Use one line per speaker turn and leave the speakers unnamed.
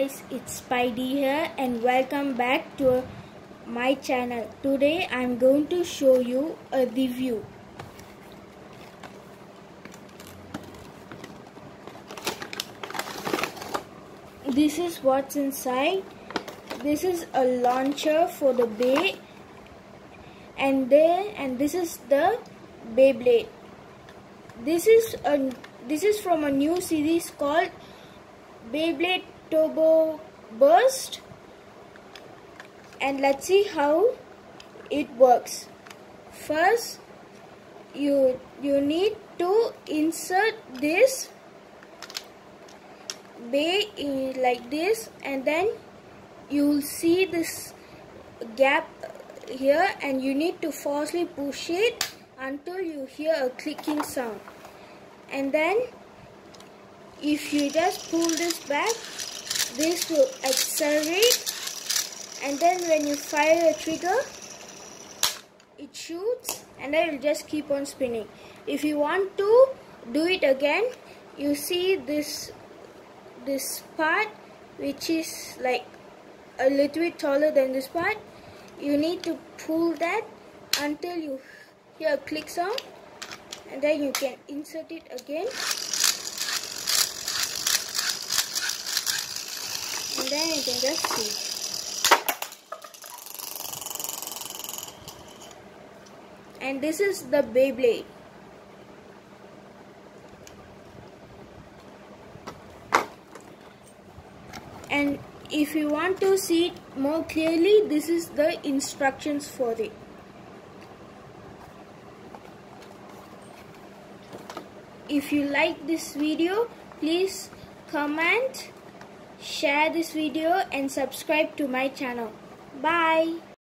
guys, it's Spidey here and welcome back to my channel. Today I'm going to show you a review. This is what's inside. This is a launcher for the Bey and then and this is the Beyblade. This is a this is from a new series called Beyblade Turbo Burst and let's see how it works. First you you need to insert this Bey in like this and then you'll see this gap here and you need to forcefully push it until you hear a clicking sound and then if you just pull this back this will accelerate and then when you fire a trigger it shoots and then it will just keep on spinning. If you want to do it again you see this this part which is like a little bit taller than this part. You need to pull that until you hear a click sound and then you can insert it again and then you can just see. And this is the Beyblade. And if you want to see it more clearly this is the instructions for it. If you like this video please comment share this video and subscribe to my channel. Bye